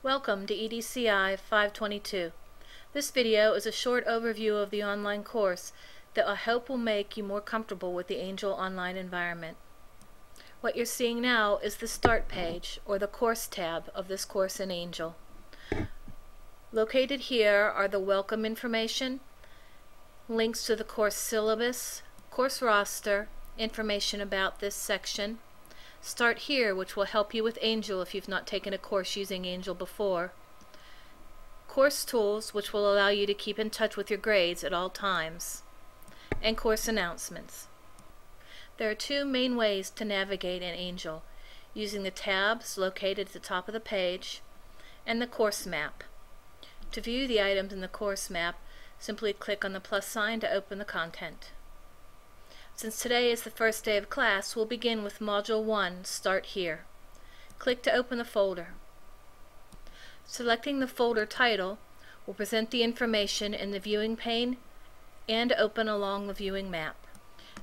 Welcome to EDCI 522. This video is a short overview of the online course that I hope will make you more comfortable with the Angel online environment. What you're seeing now is the Start page, or the Course tab of this course in Angel. Located here are the welcome information, links to the course syllabus, course roster, information about this section, Start here, which will help you with Angel if you've not taken a course using Angel before. Course tools, which will allow you to keep in touch with your grades at all times. And course announcements. There are two main ways to navigate in Angel, using the tabs located at the top of the page and the course map. To view the items in the course map, simply click on the plus sign to open the content. Since today is the first day of class, we'll begin with Module 1, Start Here. Click to open the folder. Selecting the folder title will present the information in the viewing pane and open along the viewing map.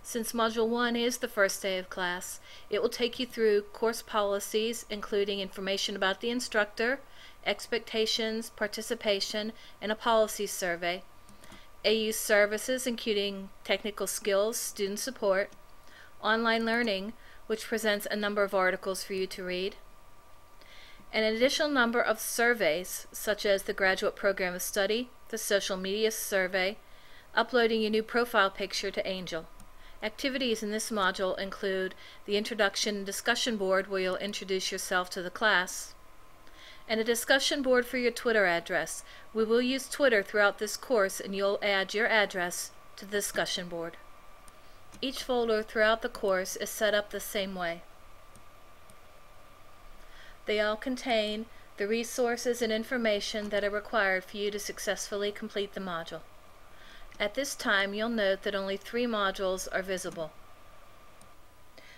Since Module 1 is the first day of class, it will take you through course policies including information about the instructor, expectations, participation, and a policy survey, AU services including technical skills, student support, online learning, which presents a number of articles for you to read, an additional number of surveys, such as the Graduate Program of Study, the Social Media Survey, uploading your new profile picture to Angel. Activities in this module include the Introduction Discussion Board where you'll introduce yourself to the class, and a discussion board for your Twitter address. We will use Twitter throughout this course and you'll add your address to the discussion board. Each folder throughout the course is set up the same way. They all contain the resources and information that are required for you to successfully complete the module. At this time, you'll note that only three modules are visible.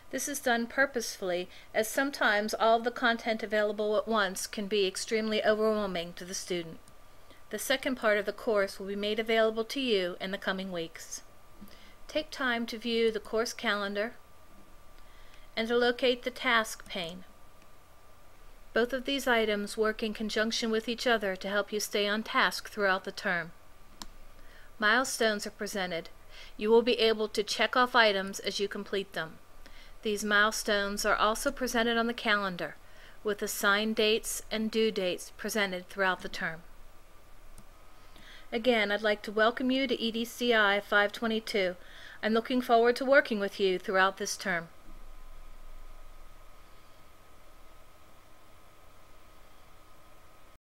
This is done purposefully as sometimes all the content available at once can be extremely overwhelming to the student. The second part of the course will be made available to you in the coming weeks. Take time to view the course calendar and to locate the task pane. Both of these items work in conjunction with each other to help you stay on task throughout the term. Milestones are presented. You will be able to check off items as you complete them. These milestones are also presented on the calendar, with assigned dates and due dates presented throughout the term. Again, I'd like to welcome you to EDCI 522. I'm looking forward to working with you throughout this term.